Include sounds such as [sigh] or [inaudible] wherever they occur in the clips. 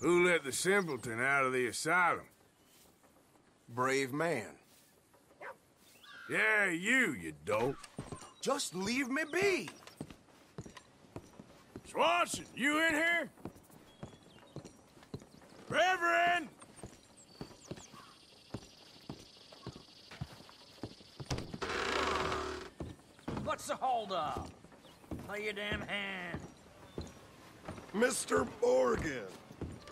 Who let the simpleton out of the asylum? Brave man. Yeah, you, you dope. Just leave me be. Swanson, you in here? Reverend! What's the holdup? Lay your damn hand. Mr. Morgan,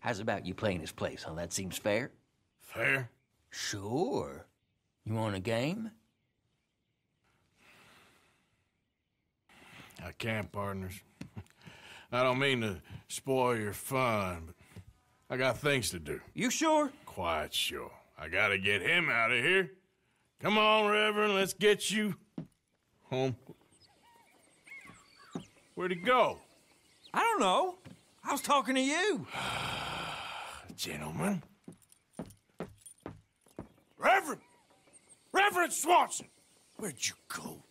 How's about you playing his place, huh? That seems fair? Fair? Sure. You want a game? I can't, partners. I don't mean to spoil your fun, but I got things to do. You sure? Quite sure. I gotta get him out of here. Come on, Reverend, let's get you home. Where'd he go? I don't know. I was talking to you. [sighs] Gentlemen. Reverend! Reverend Swanson! Where'd you go?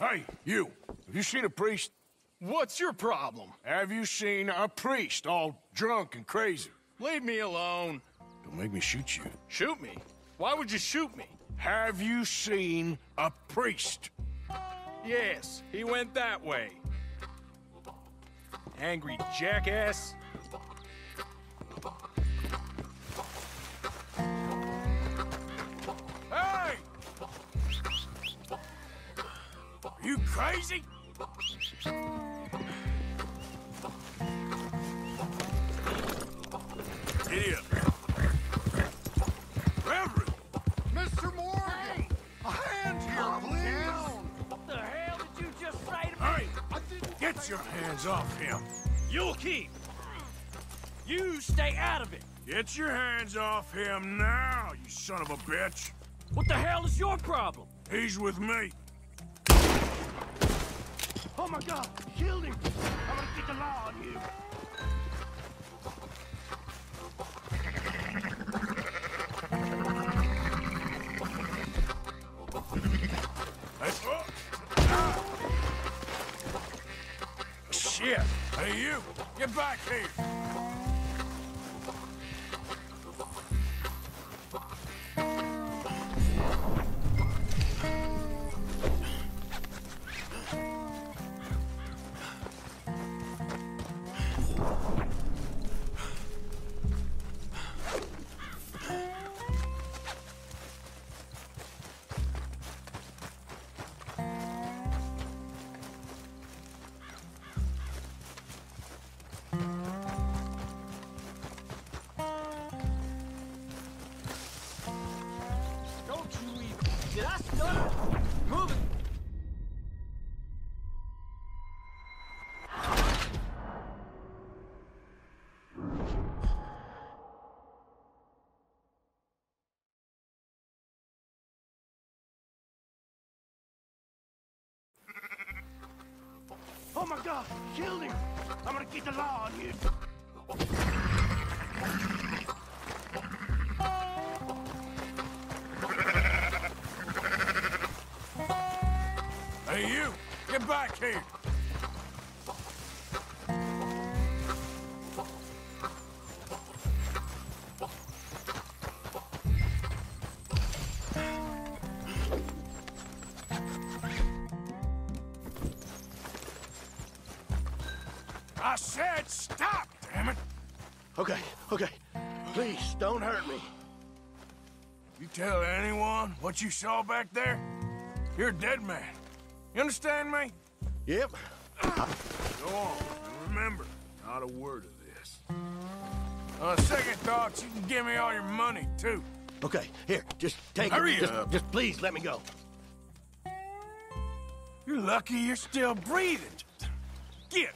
Hey, you. Have you seen a priest? What's your problem? Have you seen a priest all drunk and crazy? Leave me alone. Don't make me shoot you. Shoot me? Why would you shoot me? Have you seen a priest? Yes, he went that way. Angry jackass. Hey! Are you crazy? Idiot. Get your hands off him! You'll keep. You stay out of it. Get your hands off him now, you son of a bitch! What the hell is your problem? He's with me. Oh my god, killed him. I'm gonna get the law on you. Hey, you! Get back here! Killed him! I'm gonna get the law on you. Hey, you! Get back here! Stop, damn it! Okay, okay. Please, don't hurt me. You tell anyone what you saw back there, you're a dead man. You understand me? Yep. Go on, remember, not a word of this. On second thoughts, you can give me all your money, too. Okay, here, just take Hurry it. Just, up. just please let me go. You're lucky you're still breathing. Get.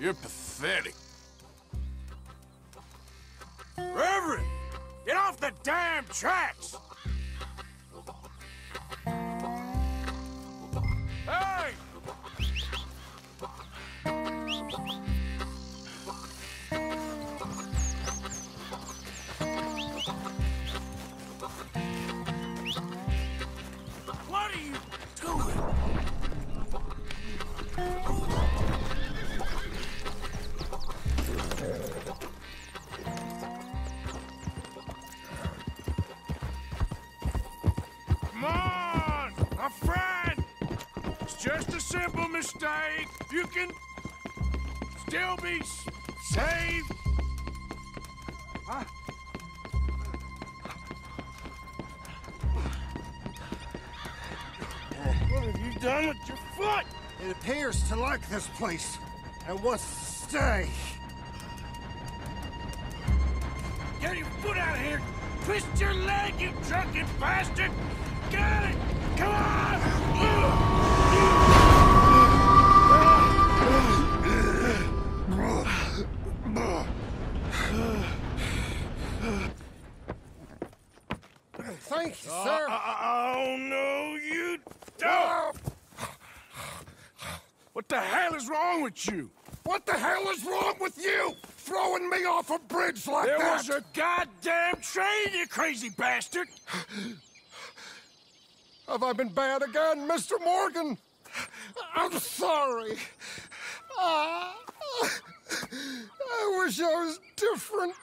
You're pathetic. Reverend, get off the damn tracks! Mistake. You can still be saved. Huh? What have you done with your foot? It appears to like this place and wants to stay. Get your foot out of here! Twist your leg, you drunken bastard! Get it! You? What the hell is wrong with you? Throwing me off a bridge like There that? was a goddamn train, you crazy bastard! Have I been bad again, Mr. Morgan? I'm sorry. Ah, I wish I was different.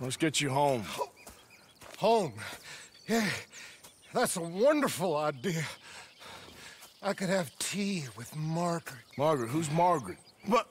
Let's get you home. Home. Yeah, that's a wonderful idea. I could have tea with Margaret. Margaret, who's Margaret? What?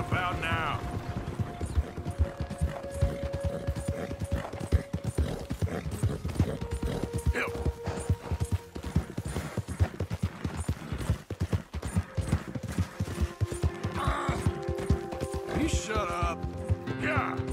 About now? Shut up. Yeah.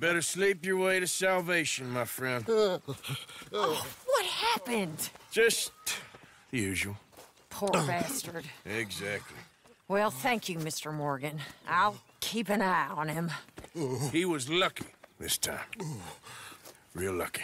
Better sleep your way to salvation, my friend. Oh, What happened? Just the usual. Poor bastard. Exactly. Well, thank you, Mr. Morgan. I'll keep an eye on him. He was lucky this time. Real lucky.